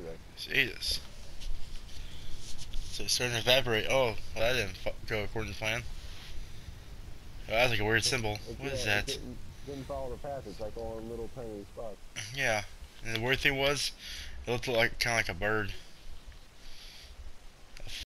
There. Jesus. So it's starting to evaporate. Oh, well, that didn't go according to plan. Oh, that's like a weird symbol. It- what yeah, that? it Didn't, didn't follow the path. It's like all in little tiny spots. Yeah. And the weird thing was, it looked like kind of like a bird.